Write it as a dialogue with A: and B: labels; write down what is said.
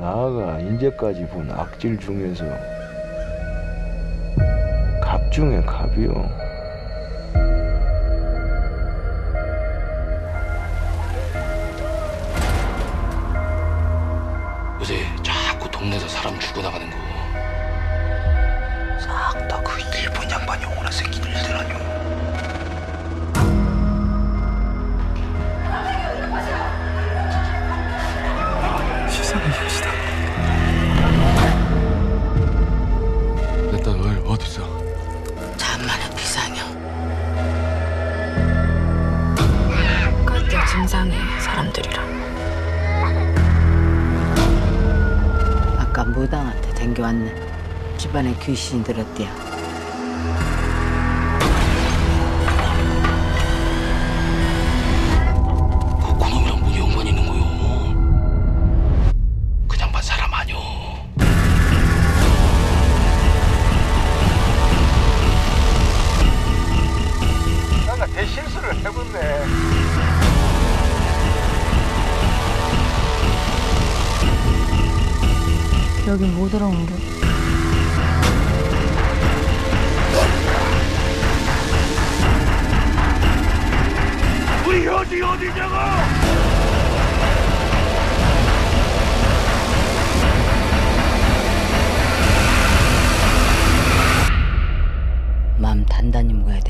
A: 나아가 인제까지 본 악질 중에서 갑 중에 갑이요.
B: 요새 자꾸 동네에서 사람 죽어나가는 거 싹 다 그 일본 양반이 오나 새끼들 아니오 어디서?
C: 잠만의 비상형.
D: 각자 증상이 사람들이라.
C: 아까 무당한테 댕겨왔네. 집안에 귀신이 들었대요
A: 최고네.
D: 여기 뭐 들어온 게?
A: 우리 어디 어디냐고! 마음 단단히 먹어야 돼.